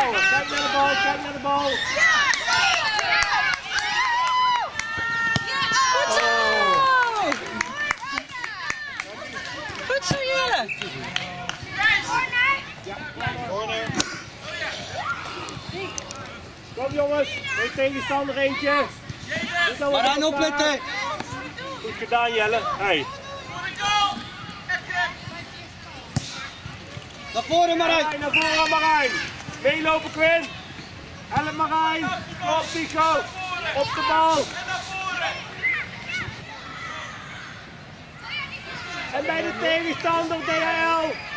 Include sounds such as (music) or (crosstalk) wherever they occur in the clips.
houden. Kijk naar de bal, kijk naar de bal. Goed zo! Goed zo, Jelle! Corner. Kom jongens, geen tegenstander eentje. Maar opletten. Goed gedaan Jelle. Hey. Naar voren Marijn. Marijn, naar voren Marijn. Meelopen Quinn. Help Marijn. Op Tico. Op de bal. En bij de tegenstander DHL.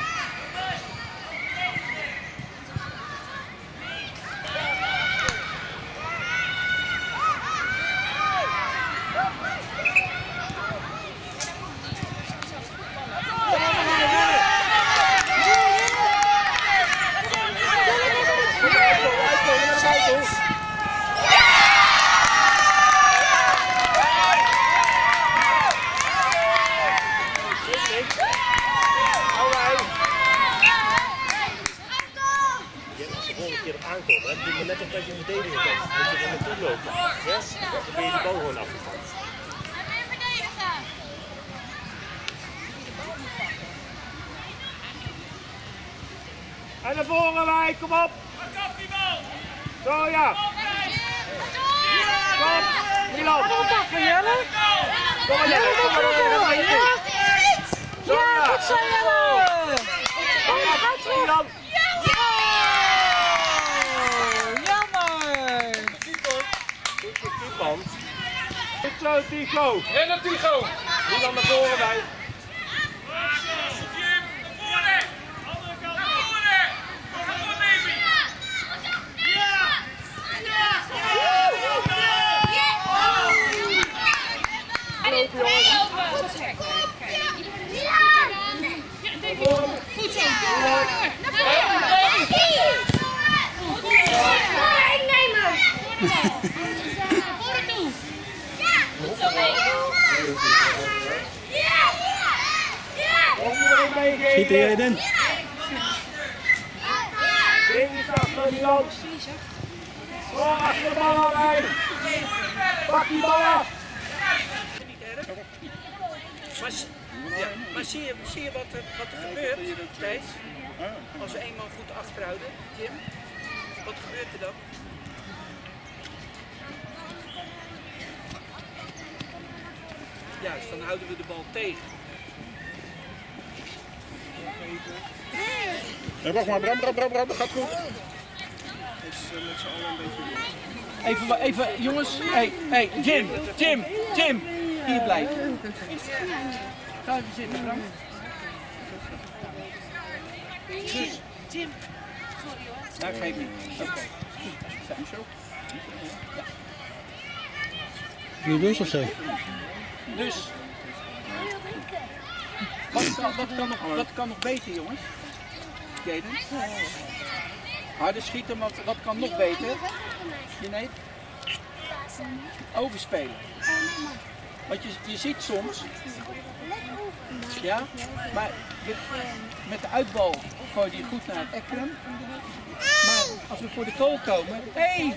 Uitkomen naar buiten. Alright. Als de volgende keer op aankomen, dan doe je net op dat je een verdediger bent. Dan moet je er naartoe lopen. Ja? Dan ben je de bal gewoon afgepakt. En naar voren wij, kom op! Zo ja! Kom! Milan! Kom op, van Jelle! Kom maar Jelle, kom maar Jelle, Ja, goed zo, Jelle! Kom maar, terug! Milan! Jammer! Goed zo. Rennen Tigo! Milan naar voren wij. Lopen jongens. Kom er ook mee Schiet er jij in? Linksaf. Kom achter de bal aan. Pak die bal af. Maar, ja, maar zie je, zie je wat, er, wat er gebeurt, Thijs? Als we eenmaal goed achterhouden, Jim, wat gebeurt er dan? Juist, dan houden we de bal tegen. Nee, wacht maar, Bram, Bram, Bram, Bram, dat gaat goed. Even, wa- even jongens. Hey, hey, Jim, Jim, Jim, hier blijven. Ga even zitten, Bram. Dus, Jim. Sorry hoor. Nou, geef niet. Oké. Fijn zo. Doe dus of zo? Dus. Wat kan, nog, wat kan nog beter, jongens? Jaden? Harder schieten, wat, wat kan nog beter? Je weet? Overspelen. Want je, je ziet soms, ja, maar met de uitbal gooi je goed naar het ekrum. Maar als we voor de goal komen, hé! Hey!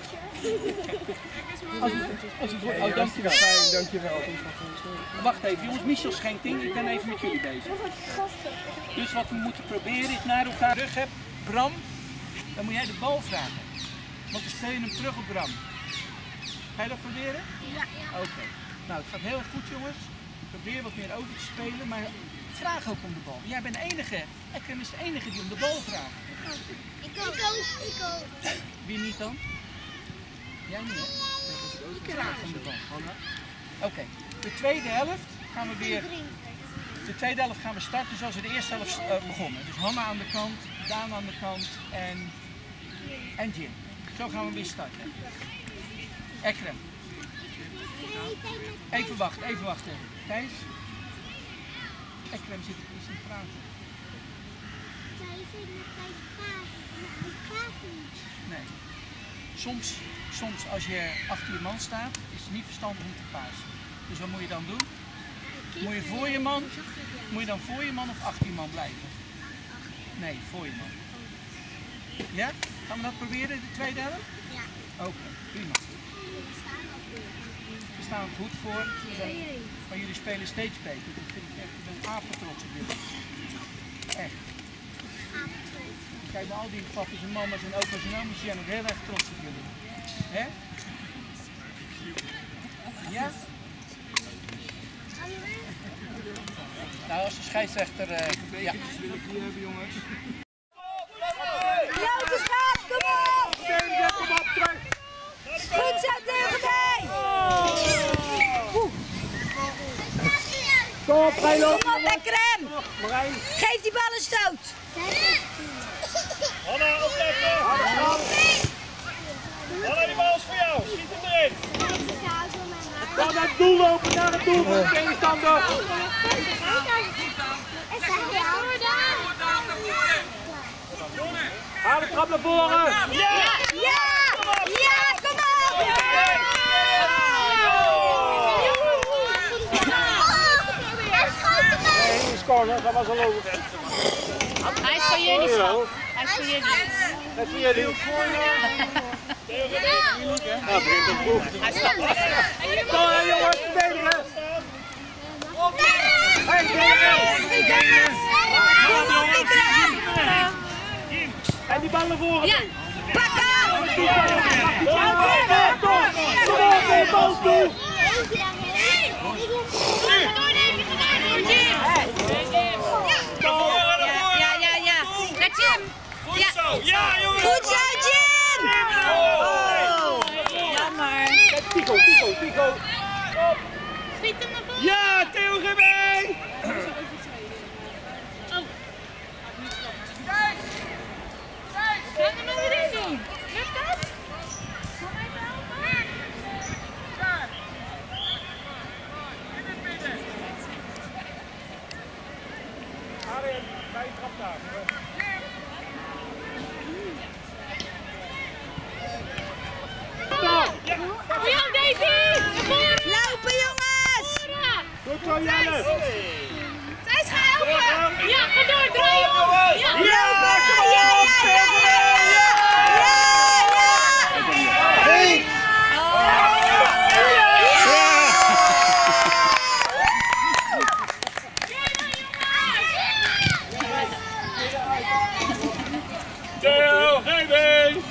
Als we, als we voor, oh, dankjewel. Fijn, dankjewel. Wacht even, jongens, Michel schenkt in. Ik ben even met jullie bezig. Dus wat we moeten proberen is naar elkaar terug hebt. Bram, dan moet jij de bal vragen. Want dan speel je hem terug op Bram. Ga je dat proberen? Ja. Oké. Nou, het gaat heel erg goed, jongens. Probeer wat meer over te spelen, maar vraag ook om de bal. Jij bent de enige. Ekrem is de enige die om de bal vraagt. Ik ook. Ik ook. Wie niet dan? Jij niet, hè? Hanna. Oké. De tweede helft gaan we weer. De tweede helft gaan we starten zoals we de eerste helft eh, begonnen. Dus Hanna aan de kant, Daan aan de kant en, en Jim. Zo gaan we weer starten. Ekrem. Even wachten, even wachten. Thijs? Ekrem zit is niet praten. Nee. Soms, soms als je achter je man staat, is het niet verstandig om te pasen. Dus wat moet je dan doen? Moet je voor je man, moet je dan voor je man of achter je man blijven? Nee, voor je man. Ja? Gaan we dat proberen de tweede helft? Ja. Oké, prima. We staan goed voor, maar jullie spelen steeds beter. Dat vind ik echt, ik ben apetrots op jullie. Echt. Kijk naar al die papa's en mama's en opa's en oma's, die zijn ook heel erg trots op jullie. Hè? Ja? Nou, als de scheidsrechter... eh ja. Grote schaap, kom op! Goed zo tegen mij! Kom op, Geilo. Kom op, Beckrem! Geef die bal een stoot! Hanna, opletten! Hanna, die bal is voor jou. Schiet hem erin. Ga naar het doel lopen, naar het doel van de tegenstander. Haal de trap naar voren. Ja! Ja, kom op! Dat was al over. Hij is voor jullie, schat. Hij is voor jullie. Dat is voor jullie. Ja, begint het vroeg. Kom hè, jongens, verdedigen. Hey, En die bal naar voren. Ja. Pak af! Kom op, bal toe. Ja, ja, ja. Naar Jim. Ja. Ja, jongens! Goed zo, Jim! Oh, jammer. Pico, Pico, Pico. Schiet hem naar voren. Ja, Theo Gibbing. Ga hem nog erin doen. Lukt dat? Kom even helpen. Arjen, bij je trap daar. Voor jou, Davy. Naar voren. Lopen, jongens! Goed zo, Jelle. Thijs, ga helpen. Ja, ga door. Draai om. Ja. Lopen! Ja, ja, ja, ja, ja! Ja, ja! Theo Gibbing.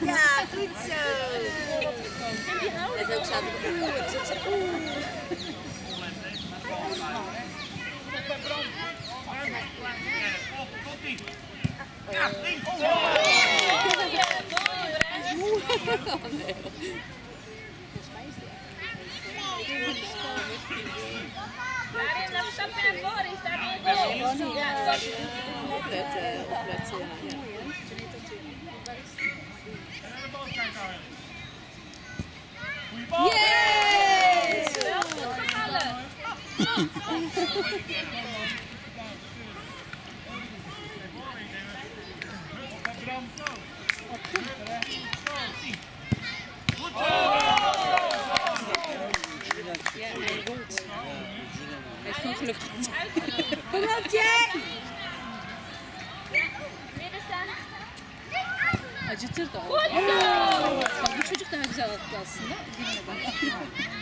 Ja, goed zo. Dat is ook zo. Oeh, Kom op, Jay! Midden staan. Acıtır da. Goed zo. Bak bu çocuk daha güzel attı aslında. Dinle (laughs)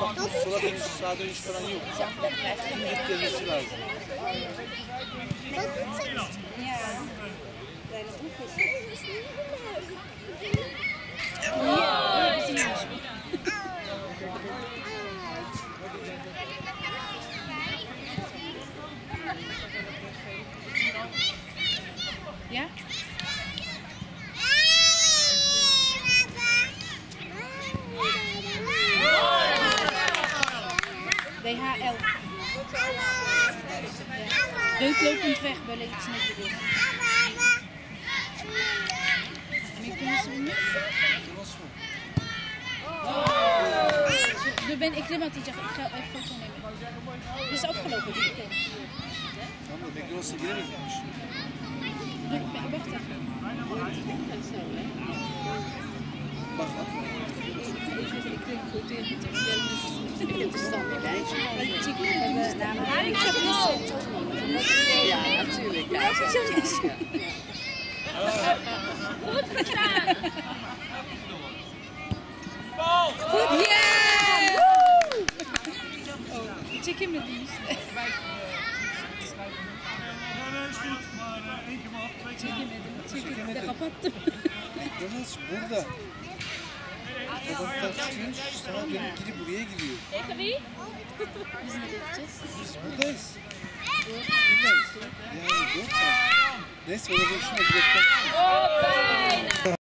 Baktım sola dönüş sağa dönüş falan yok. Gidip gelmesi lazım. DHL. Reutlopend weg bij Leeds Nederland. Nu ben ik iemand die zegt, ik ga even foto nemen. Is afgelopen weekend. Tamam da McDonald's'a giremeyecekmiş. Nee, Wacht even. Ja, natuurlijk. Ja. Goed gedaan! Goed, yeah! Oh, check in met dienst. Met hem. Check in met de rabatten. McDonald's burada. Sokakta çıkmış, sonra dönüp gidip buraya giriyor. Biz nereye gideceğiz? Biz buradayız. Buradayız. Yani yok da. Neyse, ona görüşmek üzere.